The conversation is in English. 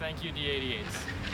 Thank you, D88s.